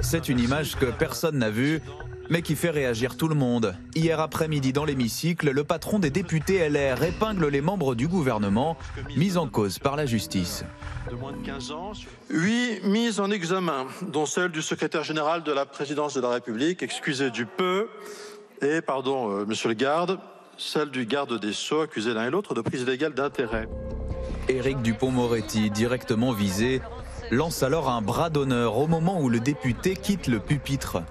C'est une image que personne n'a vue, mais qui fait réagir tout le monde. Hier après-midi dans l'hémicycle, le patron des députés LR épingle les membres du gouvernement mis en cause par la justice. De moins de 15 ans. Huit mises en examen, dont celle du secrétaire général de la présidence de la République, excusé du peu, et, pardon, euh, monsieur le garde, celle du garde des Sceaux, accusé l'un et l'autre de prise illégale d'intérêt. Éric Dupont-Moretti, directement visé, lance alors un bras d'honneur au moment où le député quitte le pupitre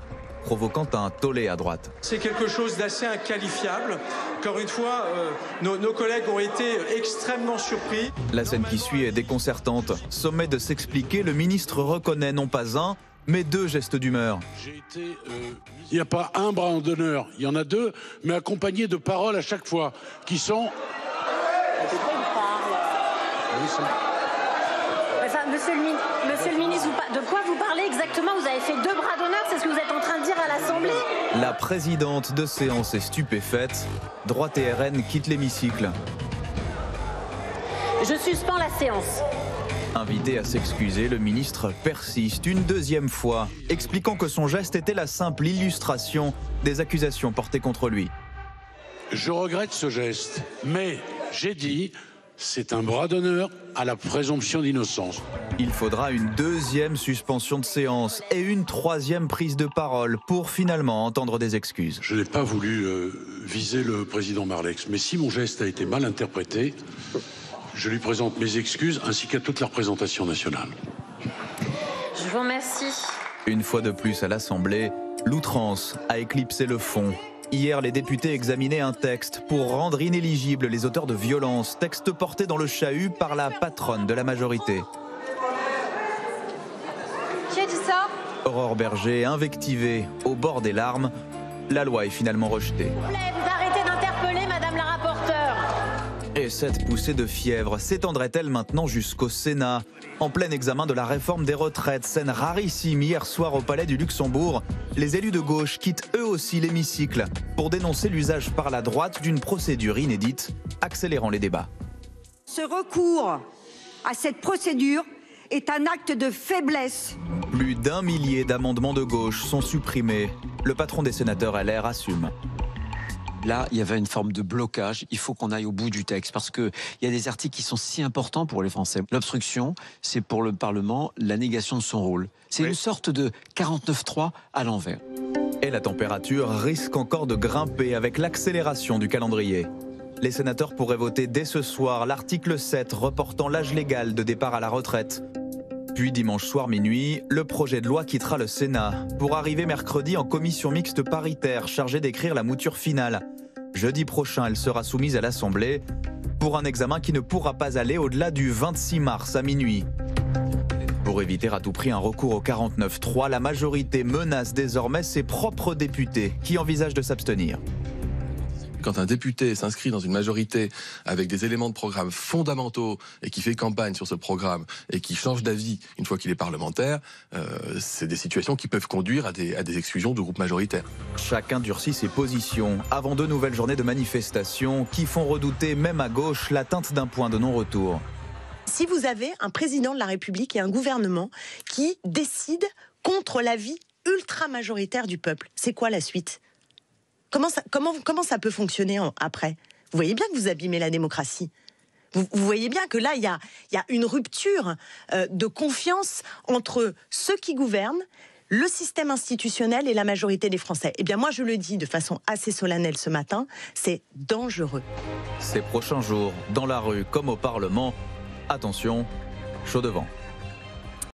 provoquant un tollé à droite. C'est quelque chose d'assez inqualifiable. Encore une fois, euh, nos, nos, collègues ont été extrêmement surpris. La scène qui suit est déconcertante. Sommet de s'expliquer, le ministre reconnaît non pas un, mais deux gestes d'humeur. Euh, il n'y a pas un bras d'honneur, il y en a deux, mais accompagnés de paroles à chaque fois, qui sont... monsieur, le, monsieur le ministre, de quoi vous parlez exactement? Vous avez fait deux bras d'honneur, c'est ce que vous êtes en train de dire à l'Assemblée? La présidente de séance est stupéfaite. Droite et RN quitte l'hémicycle. Je suspends la séance. Invité à s'excuser, le ministre persiste une deuxième fois, expliquant que son geste était la simple illustration des accusations portées contre lui. Je regrette ce geste, mais j'ai dit c'est un bras d'honneur à la présomption d'innocence. Il faudra une deuxième suspension de séance et une troisième prise de parole pour finalement entendre des excuses. Je n'ai pas voulu euh, viser le président Marlex, mais si mon geste a été mal interprété, je lui présente mes excuses ainsi qu'à toute la représentation nationale. Je vous remercie. Une fois de plus à l'Assemblée, l'outrance a éclipsé le fond Hier, les députés examinaient un texte pour rendre inéligibles les auteurs de violences, texte porté dans le chahut par la patronne de la majorité. Qui a dit ça? Aurore Berger, invectivée, au bord des larmes, la loi est finalement rejetée. Vous arrêtez d'interpeller Madame la rapporteure? Et cette poussée de fièvre s'étendrait-elle maintenant jusqu'au Sénat En plein examen de la réforme des retraites, scène rarissime hier soir au Palais du Luxembourg, les élus de gauche quittent eux aussi l'hémicycle pour dénoncer l'usage par la droite d'une procédure inédite, accélérant les débats. Ce recours à cette procédure est un acte de faiblesse. Plus d'un millier d'amendements de gauche sont supprimés. Le patron des sénateurs LR assume. Là, il y avait une forme de blocage. Il faut qu'on aille au bout du texte parce qu'il y a des articles qui sont si importants pour les Français. L'obstruction, c'est pour le Parlement la négation de son rôle. C'est une sorte de 49-3 à l'envers. Et la température risque encore de grimper avec l'accélération du calendrier. Les sénateurs pourraient voter dès ce soir l'article 7 reportant l'âge légal de départ à la retraite. Puis dimanche soir minuit, le projet de loi quittera le Sénat pour arriver mercredi en commission mixte paritaire chargée d'écrire la mouture finale. Jeudi prochain, elle sera soumise à l'Assemblée pour un examen qui ne pourra pas aller au-delà du 26 mars à minuit. Pour éviter à tout prix un recours au 49-3, la majorité menace désormais ses propres députés qui envisagent de s'abstenir. Quand un député s'inscrit dans une majorité avec des éléments de programme fondamentaux et qui fait campagne sur ce programme et qui change d'avis une fois qu'il est parlementaire, euh, c'est des situations qui peuvent conduire à des, à des exclusions de groupes majoritaires. Chacun durcit ses positions avant deux nouvelles journées de manifestations qui font redouter même à gauche l'atteinte d'un point de non-retour. Si vous avez un président de la République et un gouvernement qui décident contre l'avis ultra majoritaire du peuple, c'est quoi la suite? Comment ça, peut fonctionner après? Vous voyez bien que vous abîmez la démocratie. Vous, voyez bien que là, il y a, y a, une rupture euh, de confiance entre ceux qui gouvernent, le système institutionnel et la majorité des Français. Eh bien, moi, je le dis de façon assez solennelle ce matin, c'est dangereux. Ces prochains jours, dans la rue comme au Parlement, attention, chaud devant.